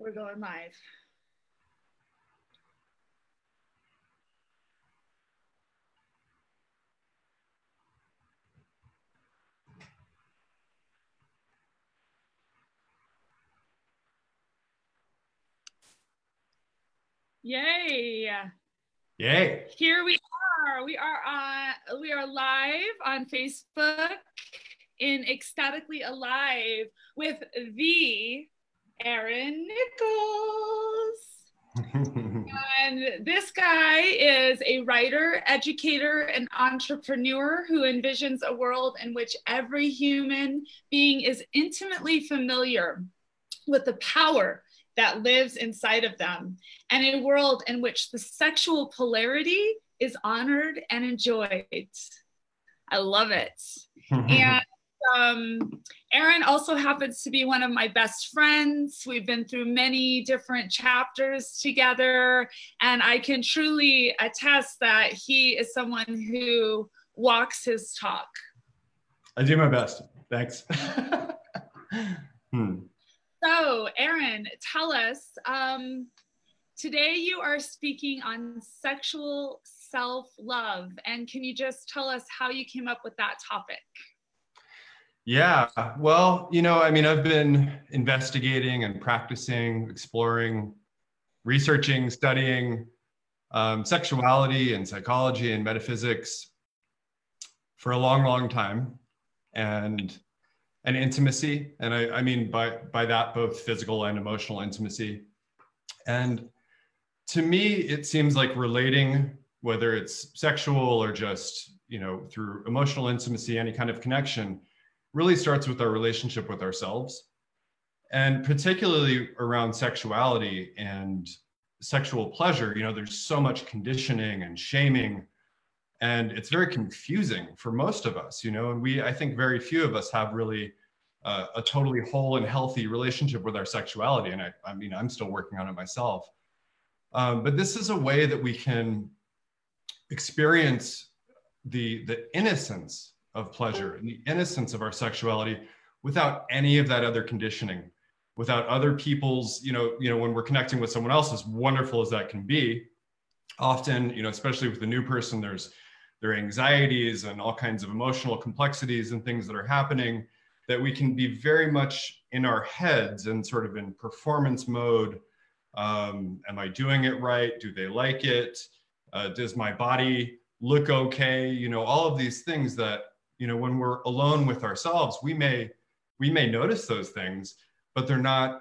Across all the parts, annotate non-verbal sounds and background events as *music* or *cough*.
We're going live. Yay. Yay. Here we are. We are on we are live on Facebook in Ecstatically Alive with the Aaron Nichols. *laughs* and this guy is a writer, educator, and entrepreneur who envisions a world in which every human being is intimately familiar with the power that lives inside of them, and a world in which the sexual polarity is honored and enjoyed. I love it. *laughs* and um, Aaron also happens to be one of my best friends. We've been through many different chapters together, and I can truly attest that he is someone who walks his talk. I do my best. Thanks. *laughs* hmm. So, Aaron, tell us um, today you are speaking on sexual self love. And can you just tell us how you came up with that topic? Yeah, well, you know, I mean, I've been investigating and practicing, exploring, researching, studying um, sexuality and psychology and metaphysics for a long, long time. And and intimacy. And I, I mean by, by that, both physical and emotional intimacy. And to me, it seems like relating, whether it's sexual or just, you know, through emotional intimacy, any kind of connection, really starts with our relationship with ourselves. And particularly around sexuality and sexual pleasure, you know, there's so much conditioning and shaming and it's very confusing for most of us you know and we i think very few of us have really uh, a totally whole and healthy relationship with our sexuality and i, I mean i'm still working on it myself um, but this is a way that we can experience the the innocence of pleasure and the innocence of our sexuality without any of that other conditioning without other people's you know you know when we're connecting with someone else as wonderful as that can be often you know especially with a new person there's their anxieties and all kinds of emotional complexities and things that are happening that we can be very much in our heads and sort of in performance mode. Um, am i doing it right? Do they like it? Uh, does my body look okay? You know all of these things that you know when we're alone with ourselves we may we may notice those things but they're not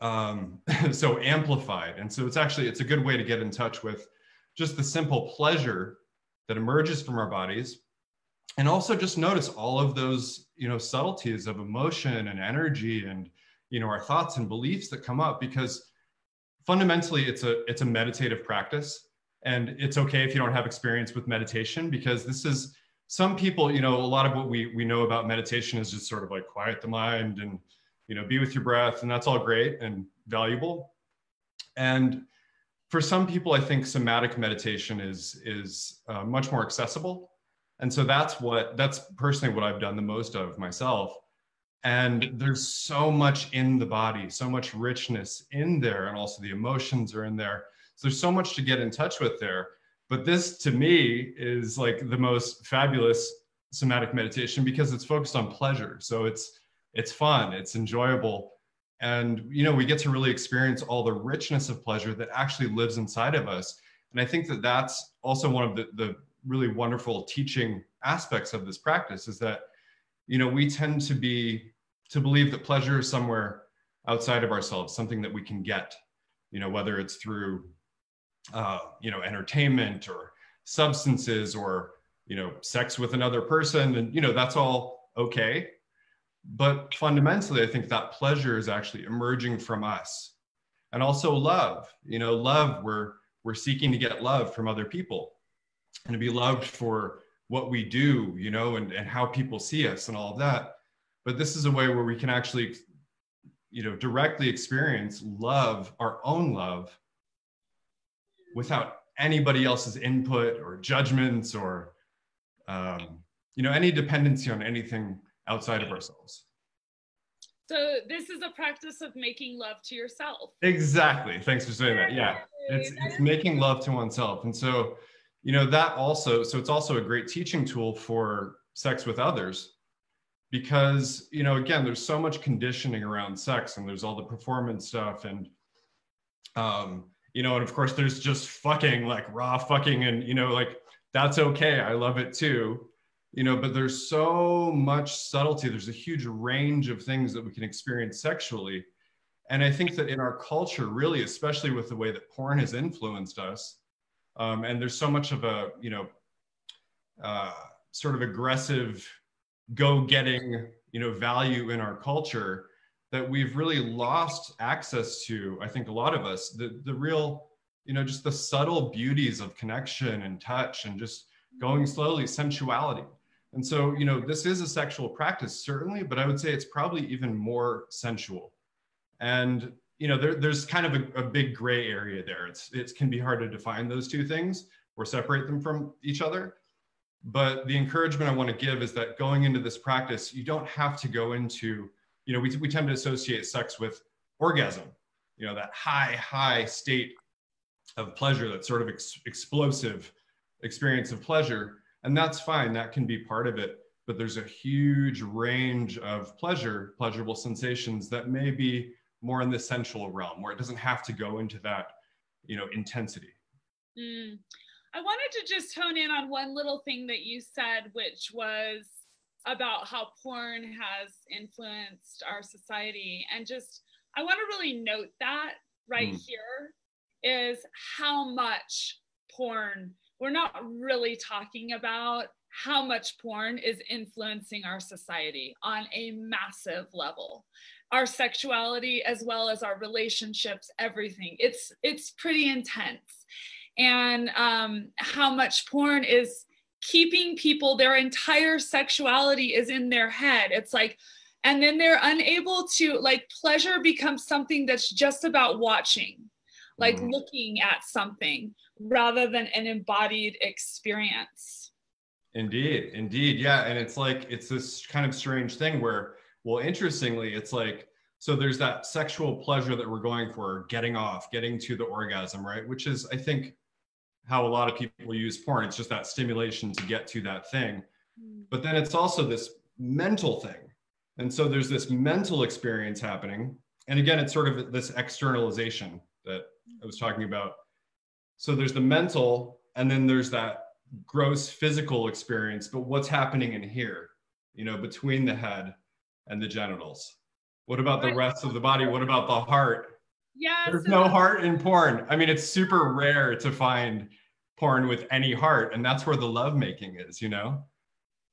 um, *laughs* so amplified. And so it's actually it's a good way to get in touch with just the simple pleasure that emerges from our bodies. And also just notice all of those you know subtleties of emotion and energy and you know our thoughts and beliefs that come up because fundamentally it's a it's a meditative practice. And it's okay if you don't have experience with meditation because this is some people you know a lot of what we we know about meditation is just sort of like quiet the mind and you know be with your breath and that's all great and valuable and for some people, I think somatic meditation is is uh, much more accessible, and so that's what that's personally what I've done the most of myself. And there's so much in the body, so much richness in there, and also the emotions are in there. So there's so much to get in touch with there. But this, to me, is like the most fabulous somatic meditation because it's focused on pleasure. So it's it's fun, it's enjoyable, and you know we get to really experience all the richness of pleasure that actually lives inside of us and i think that that's also one of the, the really wonderful teaching aspects of this practice is that you know we tend to be to believe that pleasure is somewhere outside of ourselves something that we can get you know whether it's through uh, you know entertainment or substances or you know sex with another person and you know that's all okay but fundamentally, I think that pleasure is actually emerging from us. And also love, you know, love, we're, we're seeking to get love from other people and to be loved for what we do, you know, and, and how people see us and all of that. But this is a way where we can actually, you know, directly experience love, our own love, without anybody else's input or judgments or, um, you know, any dependency on anything outside of ourselves. So this is a practice of making love to yourself. Exactly. Thanks for saying that. Yeah. It's, it's making love to oneself. And so, you know, that also, so it's also a great teaching tool for sex with others because, you know, again, there's so much conditioning around sex and there's all the performance stuff and, um, you know, and of course there's just fucking like raw fucking and, you know, like that's okay. I love it too. You know but there's so much subtlety. There's a huge range of things that we can experience sexually. And i think that in our culture really especially with the way that porn has influenced us um, and there's so much of a you know uh, sort of aggressive go getting you know value in our culture that we've really lost access to i think a lot of us the the real you know just the subtle beauties of connection and touch and just going slowly sensuality and so, you know, this is a sexual practice, certainly, but I would say it's probably even more sensual. And, you know, there, there's kind of a, a, big gray area there. It's, it can be hard to define those two things or separate them from each other. But the encouragement I want to give is that going into this practice, you don't have to go into, you know, we, we tend to associate sex with orgasm, you know, that high, high state of pleasure, that sort of ex- explosive experience of pleasure. And that's fine. That can be part of it. But there's a huge range of pleasure pleasurable sensations that may be more in the sensual realm where it doesn't have to go into that you know intensity. Mm. i wanted to just hone in on one little thing that you said which was about how porn has influenced our society. And just i want to really note that right mm. here is how much porn we're not really talking about how much porn is influencing our society on a massive level. Our sexuality as well as our relationships everything. It's it's pretty intense. And um, how much porn is keeping people their entire sexuality is in their head it's like and then they're unable to like pleasure becomes something that's just about watching like mm. looking at something rather than an embodied experience. Indeed, indeed. Yeah. And it's like, it's this kind of strange thing where, well, interestingly, it's like, so there's that sexual pleasure that we're going for, getting off, getting to the orgasm, right? Which is, I think, how a lot of people use porn. It's just that stimulation to get to that thing. Mm. But then it's also this mental thing. And so there's this mental experience happening. And again, it's sort of this externalization that I was talking about so there's the mental, and then there's that gross physical experience. But what's happening in here, you know, between the head and the genitals? What about the rest of the body? What about the heart? Yeah. There's so no heart in porn. I mean, it's super rare to find porn with any heart, and that's where the lovemaking is, you know?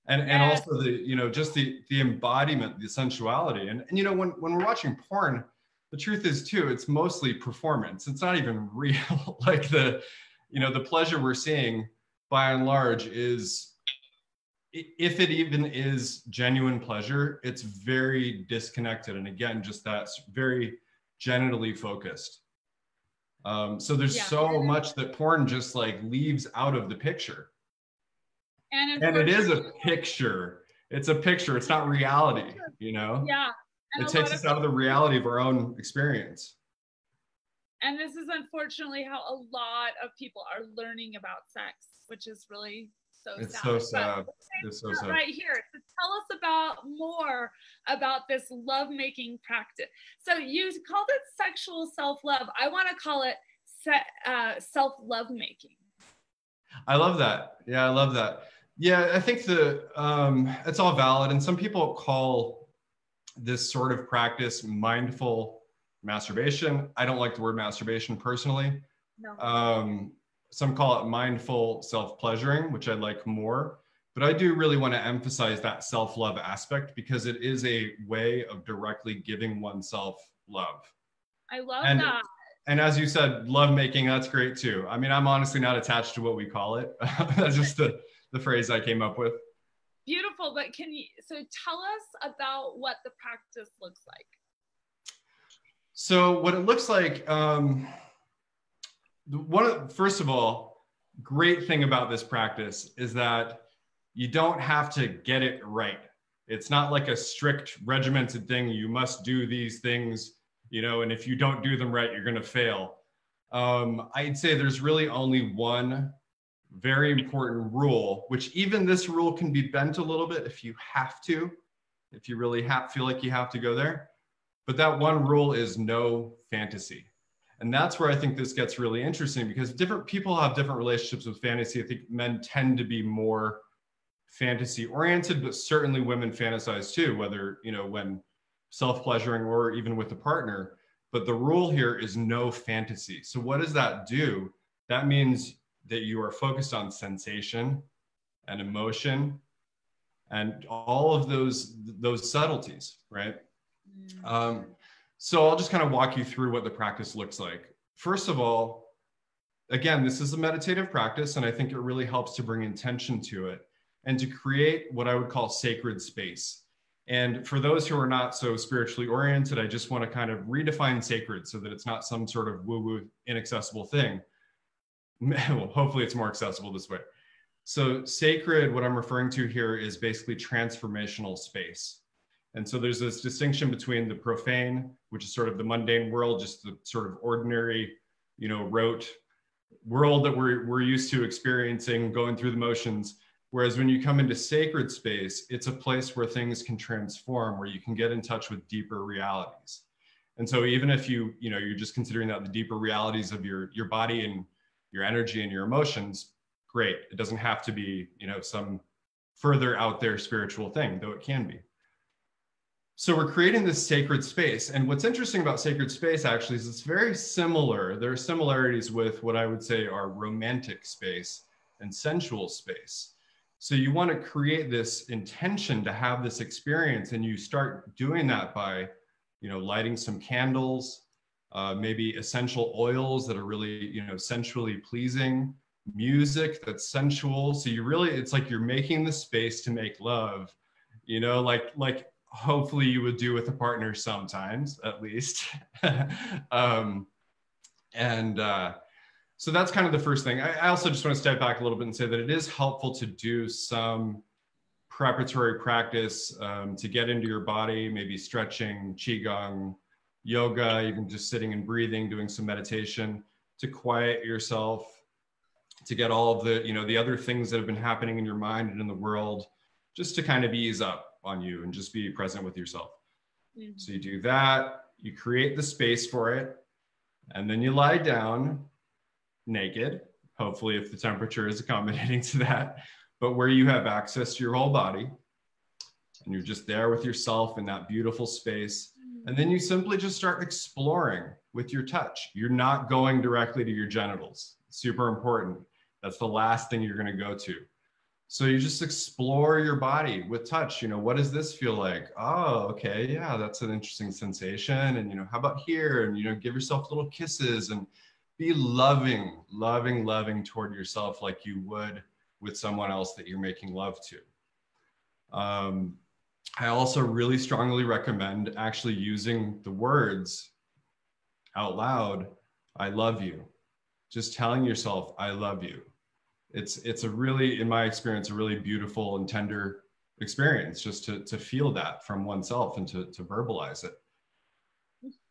And, and also the you know just the the embodiment the sensuality and, and you know when when we're watching porn the truth is too it's mostly performance it's not even *laughs* real like the you know the pleasure we're seeing by and large is if it even is genuine pleasure it's very disconnected and again just that's very genitally focused. Um, so there's yeah. so much that porn just like leaves out of the picture. And, and it is a picture. It's a picture. It's not reality you know? Yeah. It takes us out of the reality of our own experience. And this is unfortunately how a lot of people are learning about sex, which is really so it's sad. so sad. It's so sad. Right here. So tell us about more about this love-making practice. So you called it sexual self-love. I want to call it se- uh, self-love making. I love that. Yeah, I love that. Yeah, I think the um, it's all valid, and some people call this sort of practice mindful masturbation. I don't like the word masturbation personally. No. Um, some call it mindful self pleasuring, which I like more. But I do really want to emphasize that self love aspect because it is a way of directly giving oneself love. I love and, that. And as you said, love making, that's great too. I mean, I'm honestly not attached to what we call it. *laughs* that's just the, the phrase I came up with. Beautiful, but can you so tell us about what the practice looks like? So what it looks like, um, one first of all, great thing about this practice is that you don't have to get it right. It's not like a strict regimented thing. You must do these things, you know, and if you don't do them right, you're going to fail. Um, I'd say there's really only one very important rule, which even this rule can be bent a little bit if you have to, if you really have, feel like you have to go there. But that one rule is no fantasy. And that's where I think this gets really interesting because different people have different relationships with fantasy. I think men tend to be more fantasy oriented, but certainly women fantasize too, whether, you know, when self pleasuring or even with a partner. But the rule here is no fantasy. So, what does that do? That means that you are focused on sensation and emotion and all of those those subtleties right mm. um, so i'll just kind of walk you through what the practice looks like first of all again this is a meditative practice and i think it really helps to bring intention to it and to create what i would call sacred space and for those who are not so spiritually oriented i just want to kind of redefine sacred so that it's not some sort of woo woo inaccessible thing *laughs* well, hopefully it's more accessible this way. So sacred, what I'm referring to here is basically transformational space. And so there's this distinction between the profane, which is sort of the mundane world, just the sort of ordinary, you know, rote world that we're, we're used to experiencing, going through the motions. Whereas when you come into sacred space, it's a place where things can transform, where you can get in touch with deeper realities. And so even if you, you know, you're just considering that the deeper realities of your, your body and your energy and your emotions, great. It doesn't have to be, you know, some further out there spiritual thing, though it can be. So we're creating this sacred space. And what's interesting about sacred space actually is it's very similar. There are similarities with what I would say are romantic space and sensual space. So you want to create this intention to have this experience and you start doing that by, you know, lighting some candles, uh, maybe essential oils that are really you know sensually pleasing music that's sensual so you really it's like you're making the space to make love you know like like hopefully you would do with a partner sometimes at least. *laughs* Um, and uh, so that's kind of the first thing. I, I also just want to step back a little bit and say that it is helpful to do some preparatory practice um, to get into your body maybe stretching qigong yoga, even just sitting and breathing, doing some meditation to quiet yourself, to get all of the, you know, the other things that have been happening in your mind and in the world, just to kind of ease up on you and just be present with yourself. Mm-hmm. So you do that, you create the space for it, and then you lie down naked, hopefully, if the temperature is accommodating *laughs* to that, but where you have access to your whole body. And you're just there with yourself in that beautiful space and then you simply just start exploring with your touch. You're not going directly to your genitals. Super important. That's the last thing you're going to go to. So you just explore your body with touch. You know, what does this feel like? Oh, okay. Yeah, that's an interesting sensation. And, you know, how about here? And, you know, give yourself little kisses and be loving, loving, loving toward yourself like you would with someone else that you're making love to. Um, I also really strongly recommend actually using the words out loud, I love you. Just telling yourself, I love you. It's, it's a really, in my experience, a really beautiful and tender experience just to, to feel that from oneself and to, to verbalize it.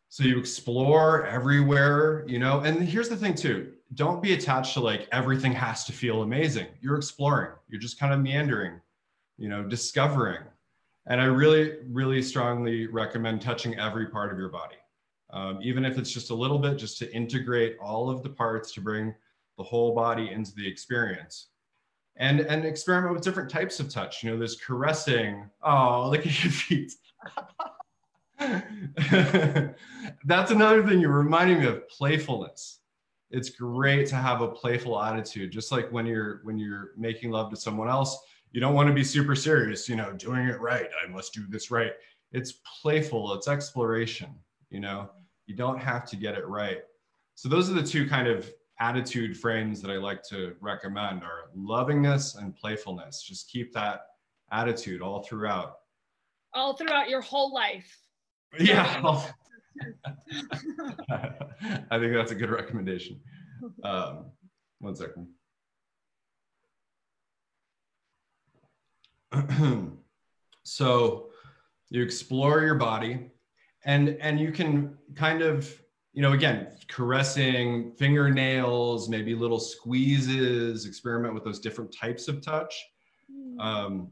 So you explore everywhere, you know, and here's the thing too, don't be attached to like everything has to feel amazing. You're exploring, you're just kind of meandering, you know, discovering and I really, really strongly recommend touching every part of your body. Um, even if it's just a little bit, just to integrate all of the parts to bring the whole body into the experience. And, and experiment with different types of touch. You know, there's caressing. Oh, look at your feet. *laughs* That's another thing you're reminding me of playfulness. It's great to have a playful attitude, just like when you're when you're making love to someone else you don't want to be super serious, you know, doing it right. I must do this right. It's playful, it's exploration, you know, you don't have to get it right. So those are the two kind of attitude frames that I like to recommend are lovingness and playfulness. Just keep that attitude all throughout. All throughout your whole life. *laughs* Yeah. *laughs* *laughs* I think that's a good recommendation. Um, one second. *clears throat* So you explore your body and and you can kind of you know again caressing fingernails maybe little squeezes experiment with those different types of touch. Hmm. um,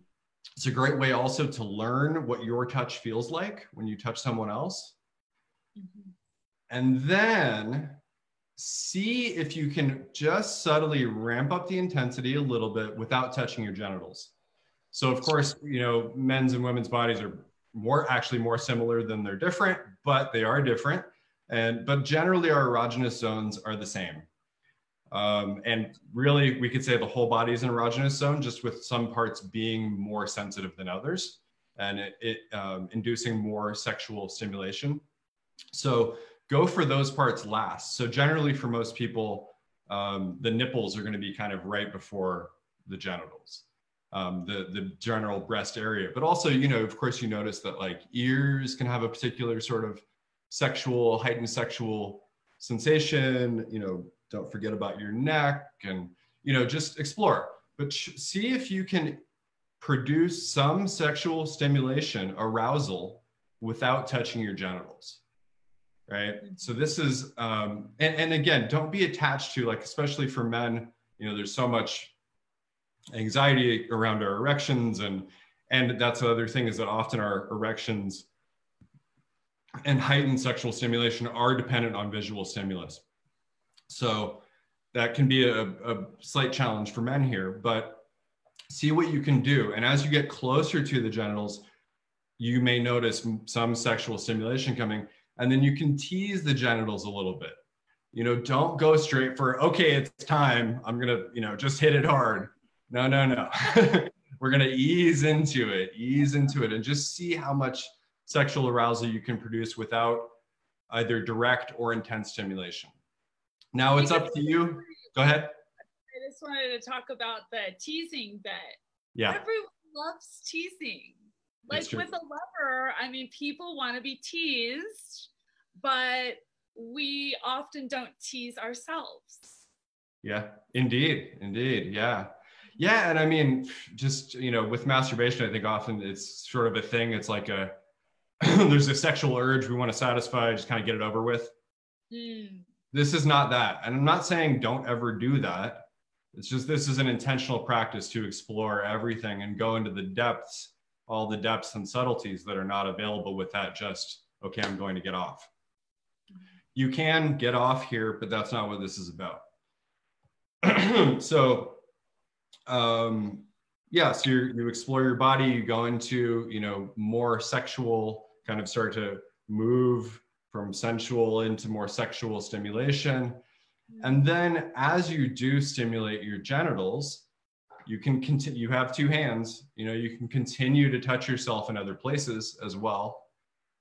it's a great way also to learn what your touch feels like when you touch someone else. Mm-hmm. and then see if you can just subtly ramp up the intensity a little bit without touching your genitals. So of course you know men's and women's bodies are more actually more similar than they're different but they are different and but generally our erogenous zones are the same. Um, and really, we could say the whole body is an erogenous zone, just with some parts being more sensitive than others, and it, it um, inducing more sexual stimulation. So go for those parts last. So generally, for most people, um, the nipples are going to be kind of right before the genitals, um, the the general breast area. But also, you know, of course, you notice that like ears can have a particular sort of sexual, heightened sexual sensation, you know, don't forget about your neck and, you know, just explore. But see if you can produce some sexual stimulation, arousal without touching your genitals. Right. So this is, um, and, and again, don't be attached to like, especially for men, you know, there's so much anxiety around our erections and, and that's the other thing is that often our erections and heightened sexual stimulation are dependent on visual stimulus. So that can be a, a, slight challenge for men here, but see what you can do. And as you get closer to the genitals, you may notice some sexual stimulation coming, and then you can tease the genitals a little bit. You know, don't go straight for, okay, it's time. I'm going to, you know, just hit it hard. No, no, no. *laughs* We're going to ease into it, ease into it, and just see how much sexual arousal you can produce without either direct or intense stimulation. Now it's up to you. Go ahead. I just wanted to talk about the teasing bit. Yeah. Everyone loves teasing. Like with a lover, I mean, people want to be teased, but we often don't tease ourselves. Yeah, indeed. Indeed. Yeah. Yeah. And I mean, just, you know, with masturbation, I think often it's sort of a thing. It's like a, *laughs* there's a sexual urge we want to satisfy, just kind of get it over with. Mm. This is not that. And I'm not saying don't ever do that. It's just this is an intentional practice to explore everything and go into the depths, all the depths and subtleties that are not available with that just, okay, I'm going to get off. You can get off here, but that's not what this is about. *clears throat* so, um, yeah, so you explore your body, you go into, you know, more sexual kind of start to move from sensual into more sexual stimulation. And then as you do stimulate your genitals, you can continue, you have two hands, you know, you can continue to touch yourself in other places as well.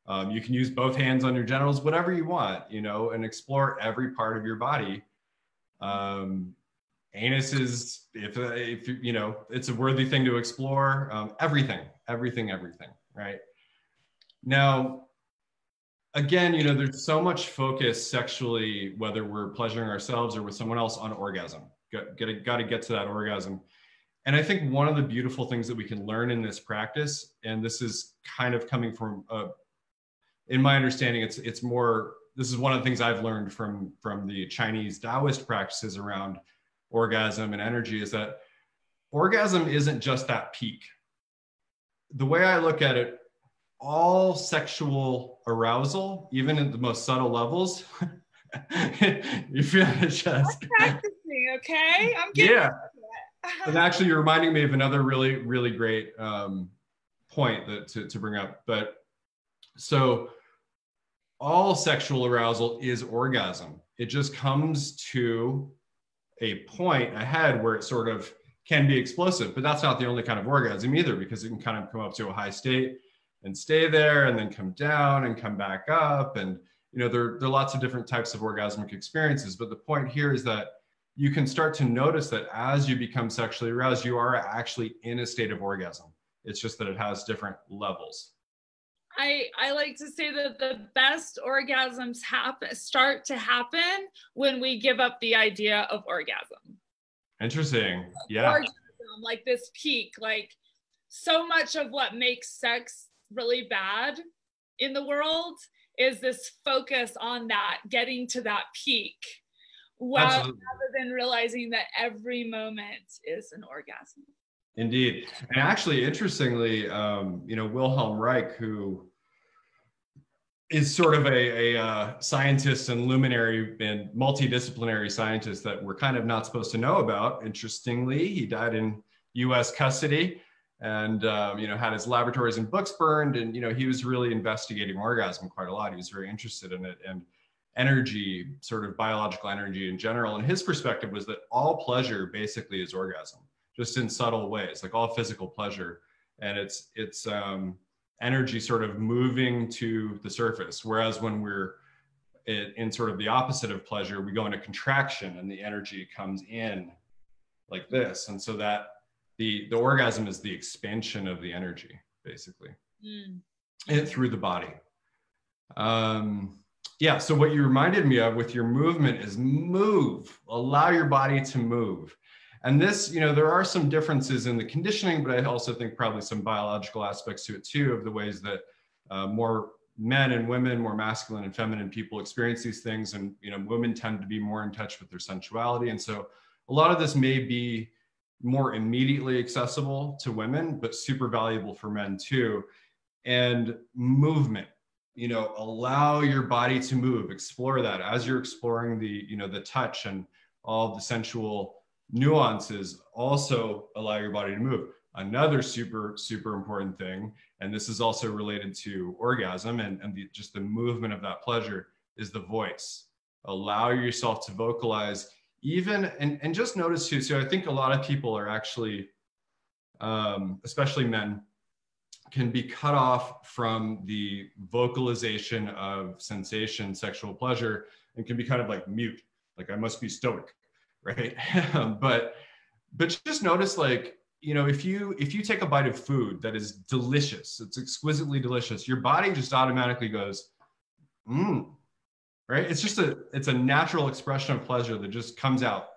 Um, you can use both hands on your genitals, whatever you want, you know, and explore every part of your body. Um, anus is, if, if you know, it's a worthy thing to explore. Um, everything, everything, everything, right? Now, again, you know, there's so much focus sexually, whether we're pleasuring ourselves or with someone else, on orgasm. Got, got, got to get to that orgasm. And I think one of the beautiful things that we can learn in this practice, and this is kind of coming from, uh, in my understanding, it's it's more. This is one of the things I've learned from from the Chinese Taoist practices around orgasm and energy is that orgasm isn't just that peak. The way I look at it all sexual arousal, even at the most subtle levels, *laughs* you feel it just. I'm practicing, okay? I'm getting yeah. *laughs* and actually, you're reminding me of another really, really great um, point that to, to bring up. But so, all sexual arousal is orgasm. It just comes to a point ahead where it sort of can be explosive, but that's not the only kind of orgasm either, because it can kind of come up to a high state and stay there and then come down and come back up and you know there, there are lots of different types of orgasmic experiences but the point here is that you can start to notice that as you become sexually aroused you are actually in a state of orgasm it's just that it has different levels I, I like to say that the best orgasms happen start to happen when we give up the idea of orgasm. Interesting. Yeah. Orgasm, like this peak, like so much of what makes sex really bad in the world is this focus on that getting to that peak rather than realizing that every moment is an orgasm indeed and actually interestingly um, you know wilhelm reich who is sort of a, a uh, scientist and luminary and multidisciplinary scientist that we're kind of not supposed to know about. Interestingly, he died in U.S. custody and um, you know had his laboratories and books burned, and you know he was really investigating orgasm quite a lot. He was very interested in it and energy, sort of biological energy in general. And his perspective was that all pleasure basically is orgasm, just in subtle ways, like all physical pleasure, and it's it's um, energy sort of moving to the surface. Whereas when we're in, in sort of the opposite of pleasure, we go into contraction and the energy comes in like this. And so that the, the orgasm is the expansion of the energy, basically, mm. and through the body. Um, yeah. So what you reminded me of with your movement is move, allow your body to move. And this, you know, there are some differences in the conditioning, but I also think probably some biological aspects to it too, of the ways that uh, more men and women, more masculine and feminine people experience these things. And, you know, women tend to be more in touch with their sensuality. And so a lot of this may be more immediately accessible to women, but super valuable for men too. And movement, you know, allow your body to move, explore that as you're exploring the, you know, the touch and all the sensual nuances also allow your body to move. Another super, super important thing, and this is also related to orgasm and, and the, just the movement of that pleasure, is the voice. Allow yourself to vocalize, even, and, and just notice too. So I think a lot of people are actually, um, especially men, can be cut off from the vocalization of sensation, sexual pleasure, and can be kind of like mute. Like I must be stoic *laughs* right? *laughs* but but just notice like you know if you if you take a bite of food that is delicious it's exquisitely delicious your body just automatically goes mmm right it's just a it's a natural expression of pleasure that just comes out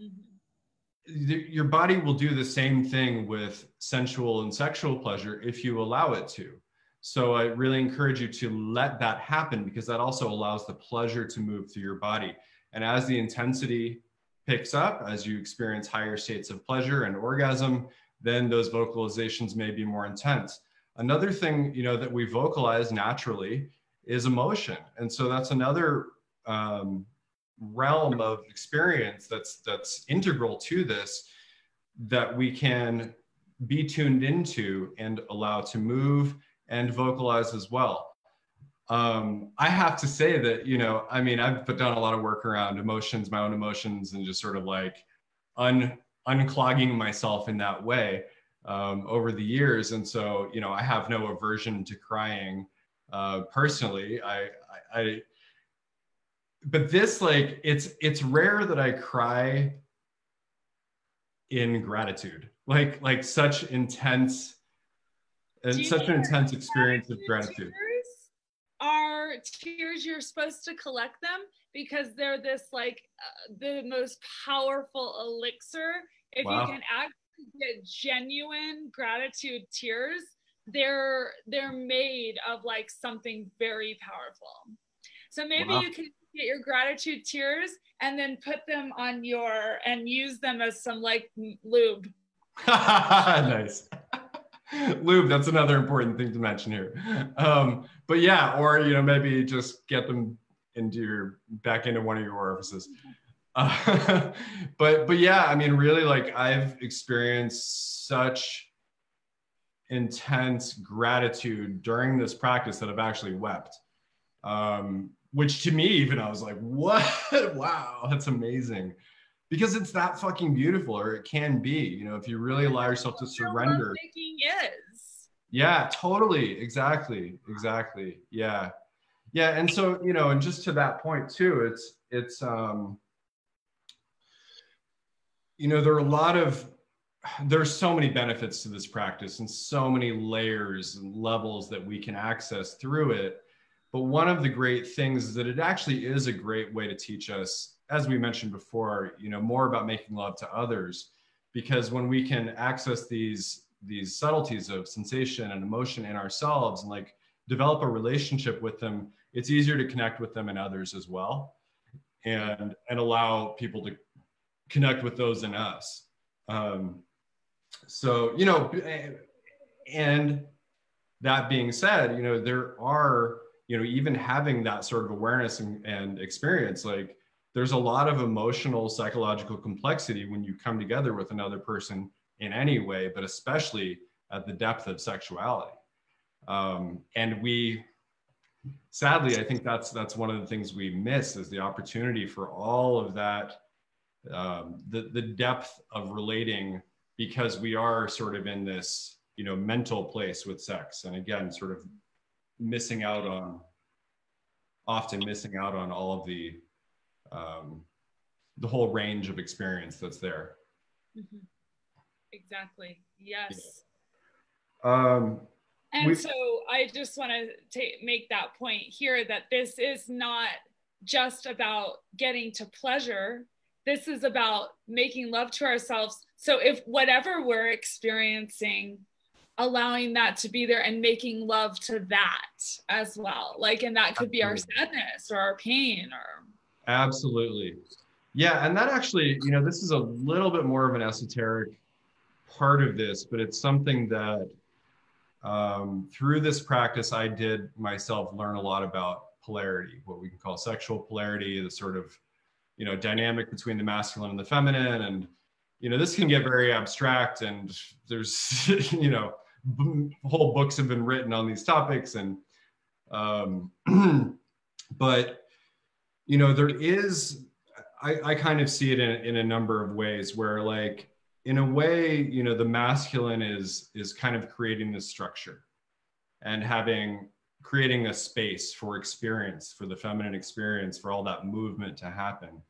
mm-hmm. your body will do the same thing with sensual and sexual pleasure if you allow it to so i really encourage you to let that happen because that also allows the pleasure to move through your body and as the intensity picks up as you experience higher states of pleasure and orgasm, then those vocalizations may be more intense. Another thing, you know, that we vocalize naturally is emotion. And so that's another um, realm of experience that's that's integral to this that we can be tuned into and allow to move and vocalize as well um, I have to say that, you know, I mean, I've done a lot of work around emotions, my own emotions, and just sort of like un, unclogging myself in that way um, over the years. And so, you know, I have no aversion to crying uh, personally. I, I, I, but this, like, it's, it's rare that I cry in gratitude, like, like such intense, and such an intense experience of gratitude are tears you're supposed to collect them because they're this like uh, the most powerful elixir if wow. you can actually get genuine gratitude tears they're they're made of like something very powerful. So maybe wow. you can get your gratitude tears and then put them on your and use them as some like lube. *laughs* *laughs* Nice. *laughs* Lube that's another important thing to mention here. Um, but yeah or you know maybe just get them into your back into one of your orifices. Uh, but but yeah i mean really like i've experienced such intense gratitude during this practice that i've actually wept. Um, which to me even i was like what? *laughs* Wow that's amazing. Because it's that fucking beautiful or it can be you know if you really allow yourself to surrender. is. Yeah totally exactly exactly yeah. Yeah and so you know and just to that point too it's it's um you know there are a lot of there's so many benefits to this practice and so many layers and levels that we can access through it. But one of the great things is that it actually is a great way to teach us as we mentioned before, you know, more about making love to others, because when we can access these these subtleties of sensation and emotion in ourselves and like develop a relationship with them it's easier to connect with them and others as well and and allow people to connect with those in us. Um, so you know and that being said you know there are you know even having that sort of awareness and, and experience like there's a lot of emotional psychological complexity when you come together with another person in any way but especially at the depth of sexuality. Um, and we sadly i think that's that's one of the things we miss is the opportunity for all of that um, the, the depth of relating because we are sort of in this you know mental place with sex. And again sort of missing out on often missing out on all of the um, the whole range of experience that's there. Mm-hmm. exactly. Yes. Yeah. um, and we, so i just want to make that point here that this is not just about getting to pleasure this is about making love to ourselves. So if whatever we're experiencing allowing that to be there and making love to that as well like and that could be our sadness or our pain or absolutely. Yeah and that actually you know this is a little bit more of an esoteric part of this but it's something that um, through this practice i did myself learn a lot about polarity what we can call sexual polarity the sort of you know dynamic between the masculine and the feminine. And you know this can get very abstract and there's *laughs* you know whole books have been written on these topics and um, *clears throat* but you know there is I, I kind of see it in, in a number of ways where like in a way you know the masculine is is kind of creating this structure and having creating a space for experience for the feminine experience for all that movement to happen.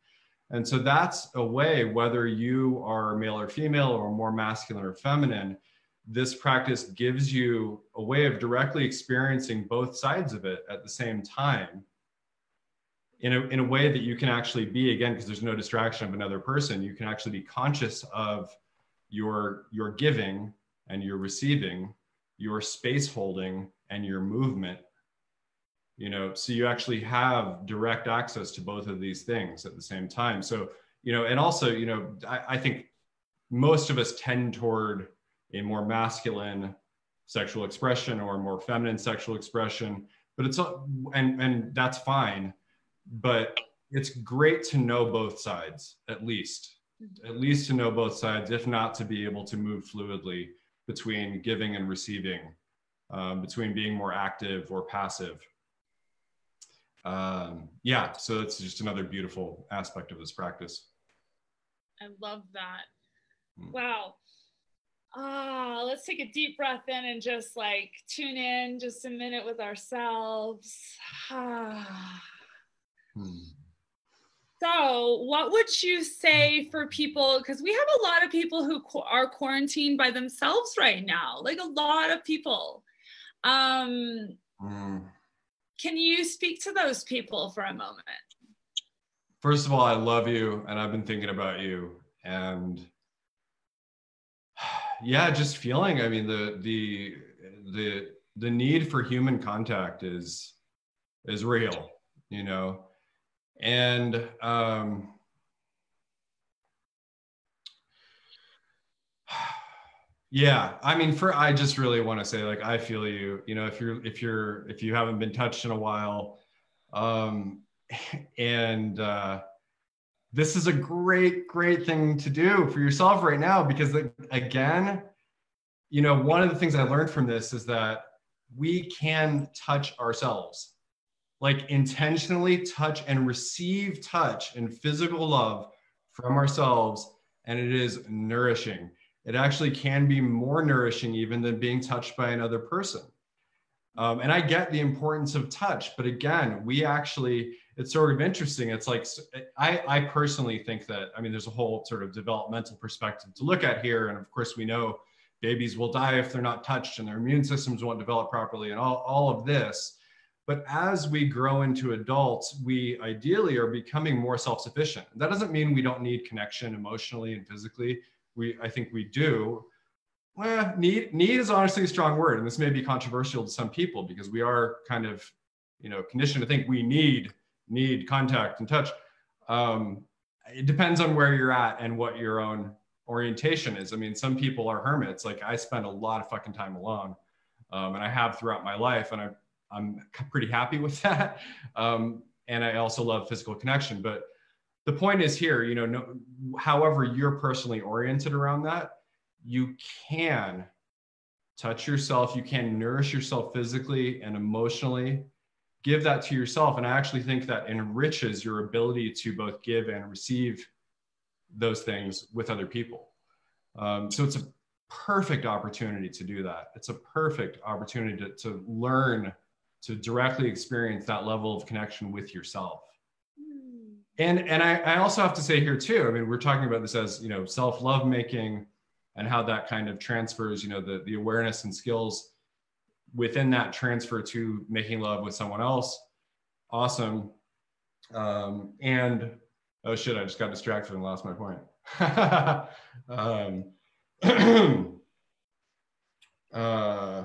And so that's a way whether you are male or female or more masculine or feminine this practice gives you a way of directly experiencing both sides of it at the same time in a, in a way that you can actually be again because there's no distraction of another person. You can actually be conscious of your your giving and your receiving your space holding and your movement you know so you actually have direct access to both of these things at the same time. So you know and also you know i, I think most of us tend toward a more masculine sexual expression or a more feminine sexual expression but it's and and that's fine but it's great to know both sides at least mm-hmm. at least to know both sides if not to be able to move fluidly between giving and receiving um, between being more active or passive um, yeah so it's just another beautiful aspect of this practice i love that mm. wow ah, let's take a deep breath in and just like tune in just a minute with ourselves. Ah. *sighs* Hmm. So, what would you say for people? Because we have a lot of people who are quarantined by themselves right now, like a lot of people. Um, mm. Can you speak to those people for a moment? First of all, I love you and I've been thinking about you. And *sighs* yeah just feeling i mean the the the the need for human contact is is real you know and um yeah i mean for i just really want to say like i feel you you know if you're if you're if you haven't been touched in a while um *laughs* and uh this is a great, great thing to do for yourself right now because, again, you know, one of the things I learned from this is that we can touch ourselves, like intentionally touch and receive touch and physical love from ourselves. And it is nourishing. It actually can be more nourishing even than being touched by another person. Um, and I get the importance of touch, but again, we actually, it's sort of interesting. It's like, I, I personally think that, I mean, there's a whole sort of developmental perspective to look at here. And of course, we know babies will die if they're not touched and their immune systems won't develop properly and all, all of this. But as we grow into adults, we ideally are becoming more self-sufficient. That doesn't mean we don't need connection emotionally and physically. We, I think we do, well, need need is honestly a strong word, and this may be controversial to some people because we are kind of, you know, conditioned to think we need need contact and touch. Um, it depends on where you're at and what your own orientation is. I mean, some people are hermits. Like I spend a lot of fucking time alone, um, and I have throughout my life, and I I'm pretty happy with *laughs* that. Um, and I also love physical connection. But the point is here, you know, no, however you're personally oriented around that, you can touch yourself, you can nourish yourself physically and emotionally. Give that to yourself. And I actually think that enriches your ability to both give and receive those things with other people. Um, so it's a perfect opportunity to do that. It's a perfect opportunity to, to learn to directly experience that level of connection with yourself. And and I, I also have to say here too, I mean, we're talking about this as you know, self-love making and how that kind of transfers, you know, the, the awareness and skills within that transfer to making love with someone else. Awesome. Um, and oh shit, I just got distracted and lost my point. *laughs* um, *clears throat* uh,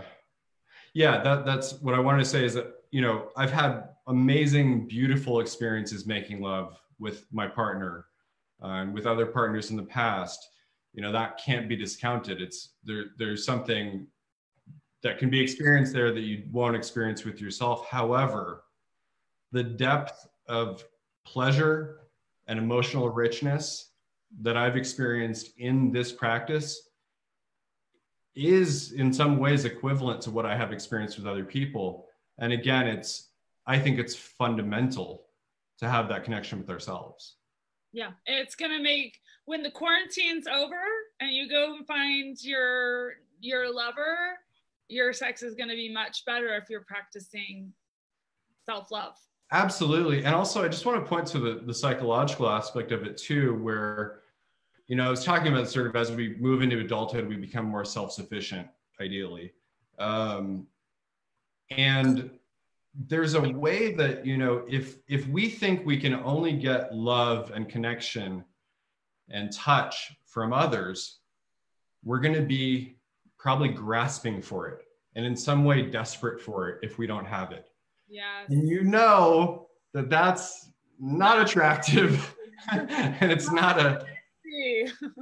yeah, that, that's what I wanted to say is that, you know, I've had amazing, beautiful experiences making love with my partner uh, and with other partners in the past. You know, that can't be discounted. It's there, there's something that can be experienced there that you won't experience with yourself. However, the depth of pleasure and emotional richness that I've experienced in this practice is in some ways equivalent to what I have experienced with other people. And again, it's, I think it's fundamental to have that connection with ourselves. Yeah, it's going to make when the quarantine's over and you go and find your your lover, your sex is going to be much better if you're practicing self-love. Absolutely. And also I just want to point to the the psychological aspect of it too where you know, I was talking about sort of as we move into adulthood, we become more self-sufficient, ideally. Um, and there's a way that, you know, if if we think we can only get love and connection and touch from others, we're going to be probably grasping for it and in some way desperate for it if we don't have it. Yeah. And you know that that's not attractive *laughs* and it's not a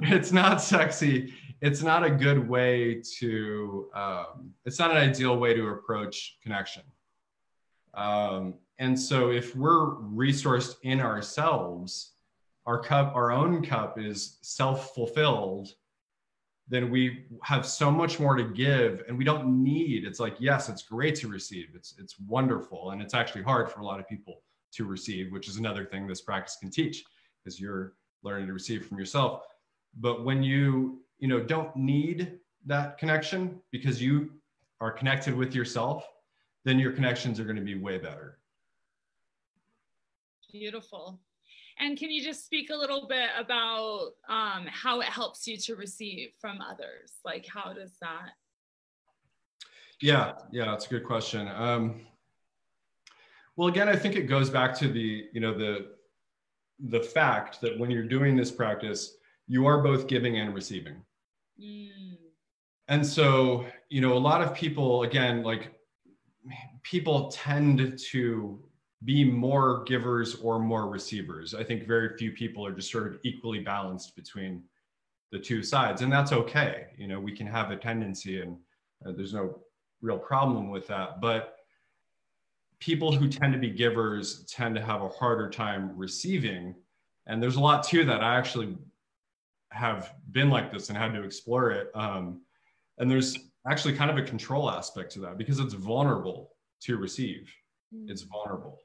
it's not sexy. It's not a good way to, um, it's not an ideal way to approach connection. Um, and so if we're resourced in ourselves, our cup, our own cup is self-fulfilled, then we have so much more to give and we don't need, it's like, yes, it's great to receive. It's, it's wonderful. And it's actually hard for a lot of people to receive, which is another thing this practice can teach because you're learning to receive from yourself. But when you, you know, don't need that connection because you are connected with yourself, then your connections are going to be way better. Beautiful. And can you just speak a little bit about um, how it helps you to receive from others? Like, how does that? Yeah, yeah, that's a good question. Um, well, again, I think it goes back to the, you know, the the fact that when you're doing this practice, you are both giving and receiving. Mm. And so, you know, a lot of people, again, like people tend to be more givers or more receivers. I think very few people are just sort of equally balanced between the two sides, and that's okay. You know, we can have a tendency, and uh, there's no real problem with that. But people who tend to be givers tend to have a harder time receiving. And there's a lot to that. I actually have been like this and had to explore it. Um, and there's actually kind of a control aspect to that because it's vulnerable to receive. Mm. It's vulnerable.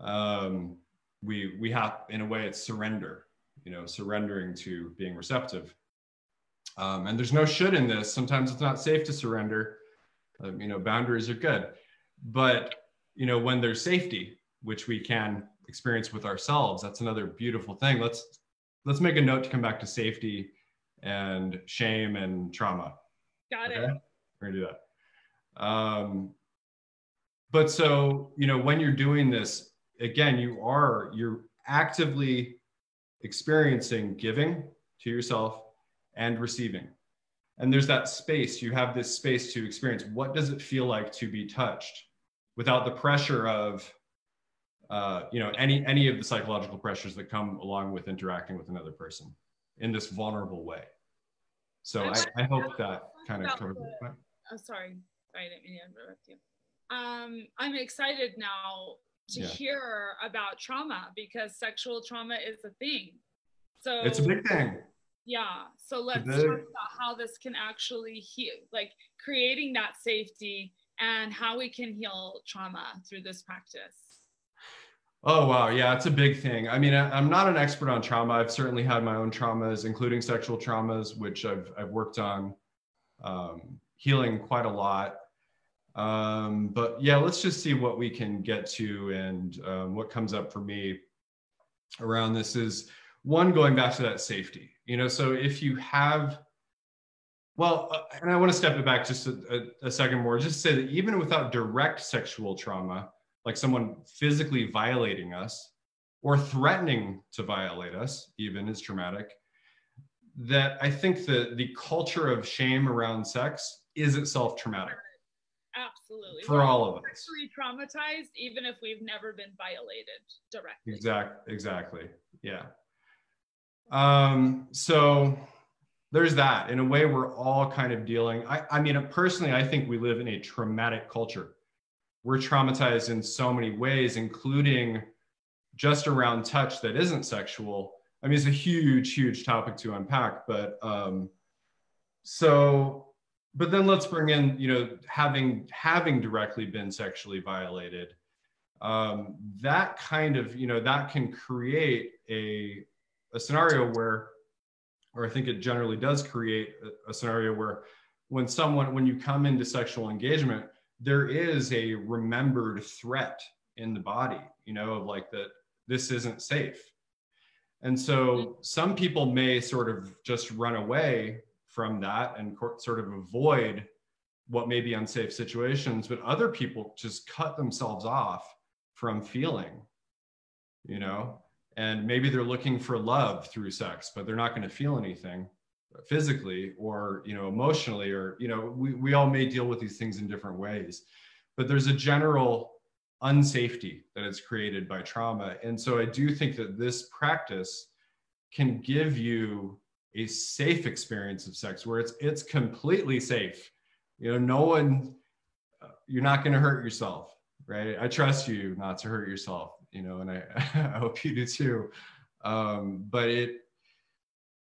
Um, we we have in a way it's surrender. You know, surrendering to being receptive. Um, and there's no should in this. Sometimes it's not safe to surrender. Um, you know, boundaries are good, but you know, when there's safety, which we can experience with ourselves, that's another beautiful thing. Let's let's make a note to come back to safety and shame and trauma. Got okay? it. We're gonna do that. Um, but so you know, when you're doing this, again, you are you're actively experiencing giving to yourself and receiving. and there's that space you have this space to experience what does it feel like to be touched without the pressure of uh, you know any any of the psychological pressures that come along with interacting with another person in this vulnerable way so i, I hope that kind of covers it oh sorry sorry i didn't mean to interrupt you um, i'm excited now to yeah. hear about trauma because sexual trauma is a thing so it's a big thing yeah. So let's talk about how this can actually heal, like creating that safety and how we can heal trauma through this practice. Oh, wow. Yeah, it's a big thing. I mean, I'm not an expert on trauma. I've certainly had my own traumas, including sexual traumas, which I've, I've worked on um, healing quite a lot. Um, but yeah, let's just see what we can get to and um, what comes up for me around this is one, going back to that safety you know so if you have well uh, and i want to step it back just a, a, a second more just say that even without direct sexual trauma like someone physically violating us or threatening to violate us even is traumatic that i think that the culture of shame around sex is itself traumatic absolutely for We're all of us traumatized even if we've never been violated directly exactly exactly yeah um, so there's that. In a way, we're all kind of dealing. I, I mean, personally, I think we live in a traumatic culture. We're traumatized in so many ways, including just around touch that isn't sexual. I mean, it's a huge, huge topic to unpack. But um, so, but then let's bring in, you know, having having directly been sexually violated. Um, that kind of, you know, that can create a a scenario where, or I think it generally does create a, a scenario where when someone, when you come into sexual engagement, there is a remembered threat in the body, you know, of like that this isn't safe. And so some people may sort of just run away from that and sort of avoid what may be unsafe situations, but other people just cut themselves off from feeling, you know? and maybe they're looking for love through sex but they're not going to feel anything physically or you know emotionally or you know we, we all may deal with these things in different ways but there's a general unsafety that is created by trauma. And so i do think that this practice can give you a safe experience of sex where it's it's completely safe. You know no one uh, you're not going to hurt yourself right? I trust you not to hurt yourself you know, and I, *laughs* I hope you do too. Um, but it,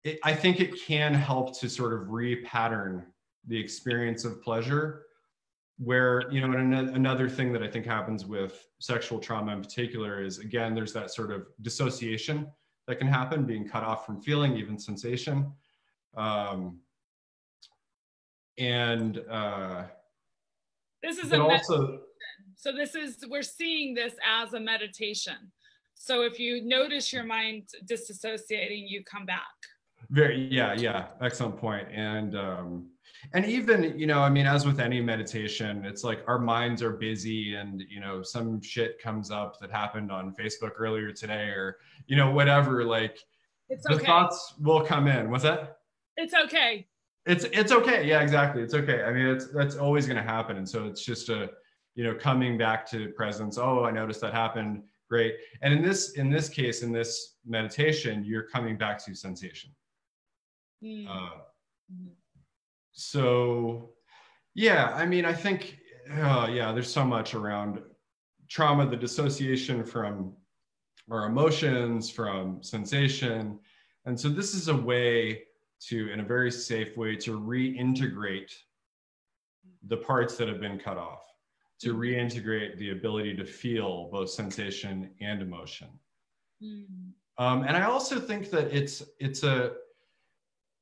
it, I think it can help to sort of repattern the experience of pleasure where you know and another thing that i think happens with sexual trauma in particular is again there's that sort of dissociation that can happen being cut off from feeling even sensation um, and uh, this is a also so this is, we're seeing this as a meditation. So if you notice your mind disassociating, you come back. Very, yeah, yeah, excellent point. And, um, and even, you know, I mean, as with any meditation, it's like our minds are busy and, you know, some shit comes up that happened on Facebook earlier today or, you know, whatever, like it's the okay. thoughts will come in. What's that? It's okay. It's, it's okay. Yeah, exactly. It's okay. I mean, it's, that's always going to happen. And so it's just a, you know coming back to presence oh i noticed that happened great and in this in this case in this meditation you're coming back to sensation mm. uh, so yeah i mean i think uh, yeah there's so much around trauma the dissociation from our emotions from sensation and so this is a way to in a very safe way to reintegrate the parts that have been cut off to reintegrate the ability to feel both sensation and emotion. Mm. Um, and I also think that it's it's a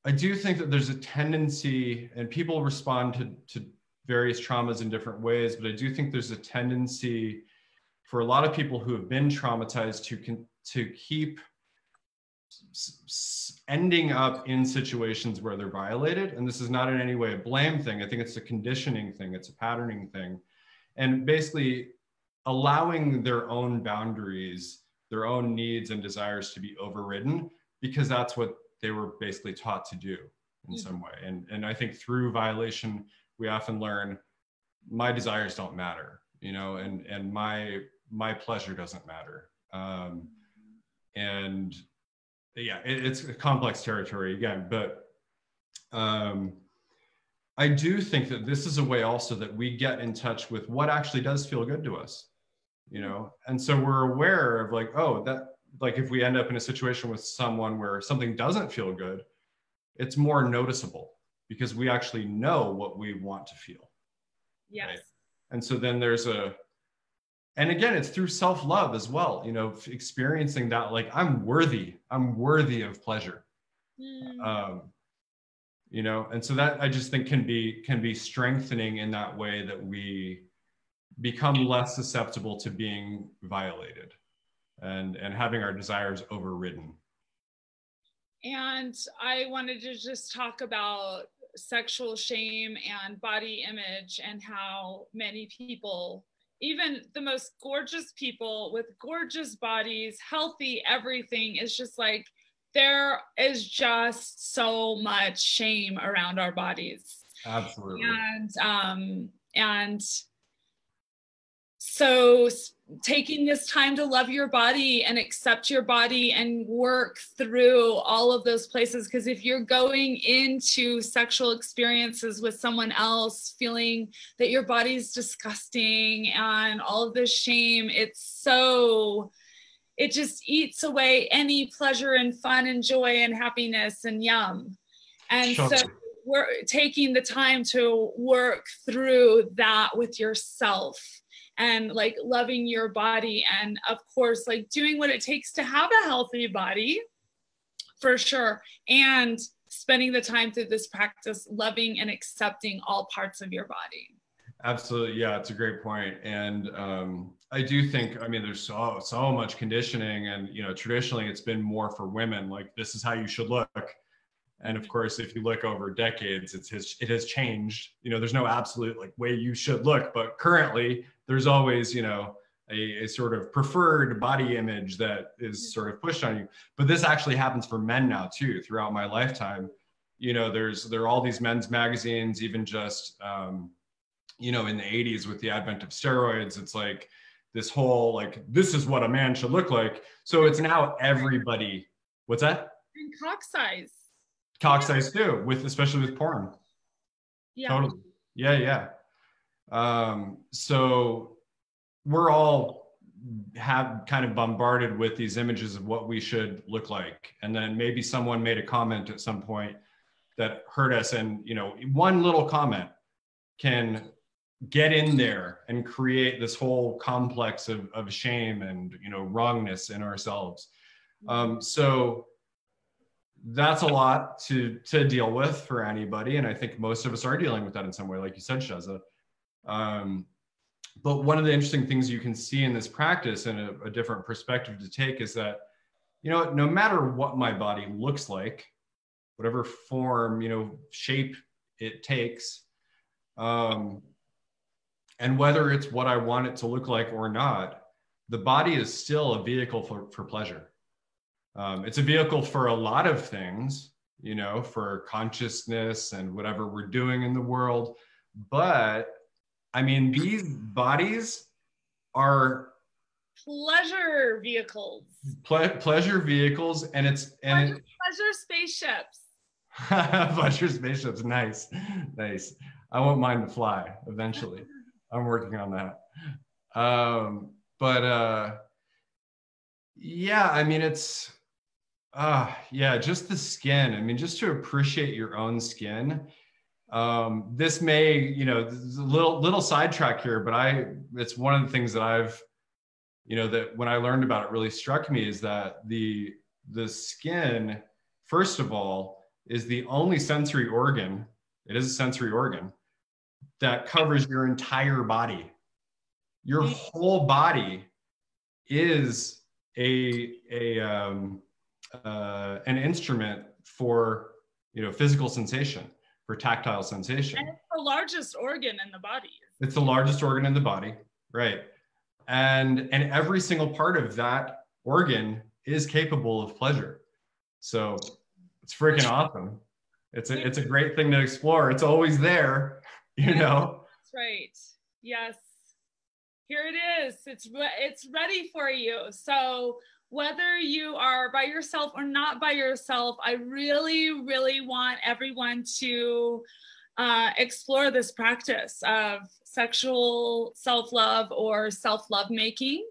I do think that there's a tendency, and people respond to, to various traumas in different ways, but I do think there's a tendency for a lot of people who have been traumatized to to keep ending up in situations where they're violated. And this is not in any way a blame thing. I think it's a conditioning thing. It's a patterning thing and basically allowing their own boundaries, their own needs and desires to be overridden because that's what they were basically taught to do in mm-hmm. some way. And, and I think through violation, we often learn my desires don't matter, you know, and, and my, my pleasure doesn't matter. Um, and yeah, it, it's a complex territory again, but um, I do think that this is a way also that we get in touch with what actually does feel good to us, you know, and so we're aware of like, oh, that like if we end up in a situation with someone where something doesn't feel good, it's more noticeable because we actually know what we want to feel. Yes. Right? And so then there's a, and again, it's through self love as well, you know, experiencing that like I'm worthy, I'm worthy of pleasure. Mm. Um, you know, and so that I just think can be can be strengthening in that way that we become less susceptible to being violated and and having our desires overridden. And i wanted to just talk about sexual shame and body image and how many people even the most gorgeous people with gorgeous bodies healthy everything is just like there is just so much shame around our bodies. Absolutely. And um and so taking this time to love your body and accept your body and work through all of those places. Because if you're going into sexual experiences with someone else feeling that your body's disgusting and all of this shame it's so it just eats away any pleasure and fun and joy and happiness and yum. And so we're taking the time to work through that with yourself and like loving your body and of course like doing what it takes to have a healthy body for sure and spending the time through this practice loving and accepting all parts of your body. Absolutely. Yeah it's a great point. And um, i do think i mean there's so so much conditioning and you know traditionally it's been more for women like this is how you should look. And of course if you look over decades it's it has changed. You know there's no absolute like way you should look but currently there's always you know a, a, sort of preferred body image that is sort of pushed on you. But this actually happens for men now too throughout my lifetime. You know there's there are all these men's magazines even just um, you know in the 80s with the advent of steroids it's like this whole like this is what a man should look like. So it's now everybody what's that? And cock size. Cock size too with especially with porn. Yeah. Totally. Yeah yeah um, so we're all have kind of bombarded with these images of what we should look like. And then maybe someone made a comment at some point that hurt us. And, you know, one little comment can get in there and create this whole complex of, of shame and, you know, wrongness in ourselves. Um, so that's a lot to to deal with for anybody and i think most of us are dealing with that in some way like you said Shezza. Um, but one of the interesting things you can see in this practice and a, a different perspective to take is that, you know, no matter what my body looks like, whatever form, you know, shape it takes, um, and whether it's what I want it to look like or not, the body is still a vehicle for, for pleasure. Um, it's a vehicle for a lot of things, you know, for consciousness and whatever we're doing in the world. But I mean, these bodies are pleasure vehicles. Ple- pleasure vehicles, and it's and pleasure, pleasure spaceships. *laughs* pleasure spaceships, nice, nice. I won't mind to fly eventually. *laughs* I'm working on that. Um, but uh, yeah, I mean, it's uh yeah, just the skin. I mean, just to appreciate your own skin um, this may, you know, a little little sidetrack here, but I it's one of the things that I've, you know, that when I learned about it really struck me is that the the skin, first of all, is the only sensory organ. It is a sensory organ that covers your entire body. Your whole body is a a um, uh, an instrument for you know physical sensation for tactile sensation. And it's the largest organ in the body. It's the largest organ in the body, right? And and every single part of that organ is capable of pleasure. So it's freaking awesome. it's a it's a great thing to explore. It's always there, *laughs* you know. That's right. Yes. Here it is. It's it's ready for you. So whether you are by yourself or not by yourself, I really, really want everyone to uh, explore this practice of sexual self love or self love making.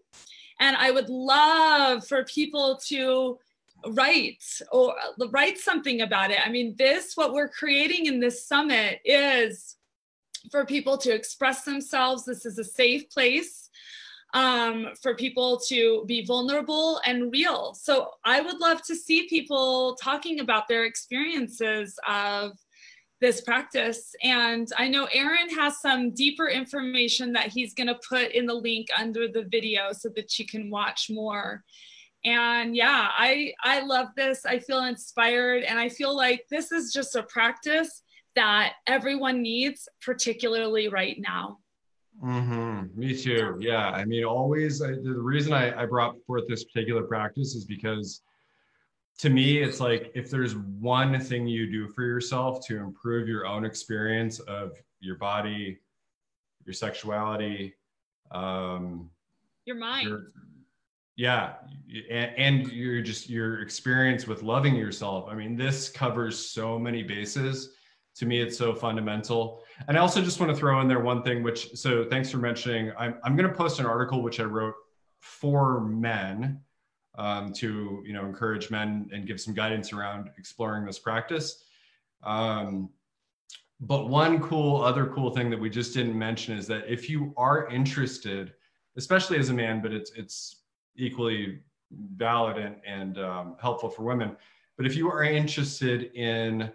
And I would love for people to write or write something about it. I mean, this, what we're creating in this summit is for people to express themselves. This is a safe place um, for people to be vulnerable and real. So I would love to see people talking about their experiences of this practice. And I know Aaron has some deeper information that he's going to put in the link under the video so that you can watch more. And yeah, I I love this. I feel inspired and I feel like this is just a practice that everyone needs particularly right now. Mm-hmm. Me too. Yeah. I mean, always I, the reason I, I brought forth this particular practice is because to me, it's like if there's one thing you do for yourself to improve your own experience of your body, your sexuality, um, your mind. Your, yeah. And, and your just your experience with loving yourself. I mean, this covers so many bases. To me, it's so fundamental. And I also just want to throw in there one thing, which, so thanks for mentioning. I'm, I'm going to post an article which I wrote for men um, to you know encourage men and give some guidance around exploring this practice. Um, but one cool other cool thing that we just didn't mention is that if you are interested, especially as a man, but it's it's equally valid and, and um, helpful for women. But if you are interested in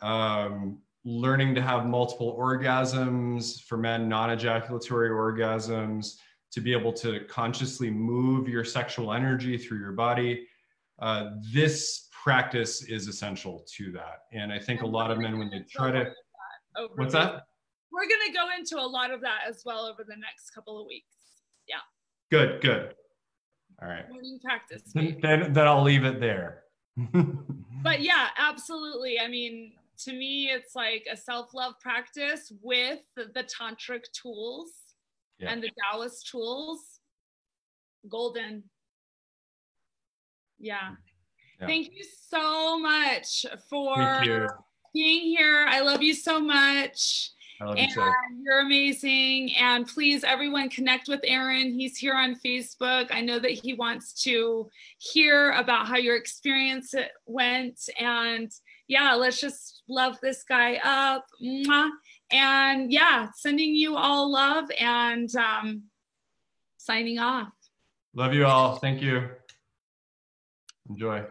um, learning to have multiple orgasms for men, non-ejaculatory orgasms, to be able to consciously move your sexual energy through your body. Uh, this practice is essential to that. And I think a lot of men, when they try to, what's that? We're going to go into a lot of that as well over the next couple of weeks. Yeah. Good, good. All right. Morning practice. *laughs* Then, then I'll leave it there. *laughs* but yeah, absolutely. I mean, to me, it's like a self love practice with the tantric tools yeah. and the Taoist tools, golden. Yeah. yeah. Thank you so much for being here. I love you so much. and you you're amazing. And please, everyone, connect with Aaron. He's here on Facebook. I know that he wants to hear about how your experience went. And yeah, let's just love this guy up. Mwah and yeah, sending you all love and um, signing off. Love you all. Thank you. Enjoy.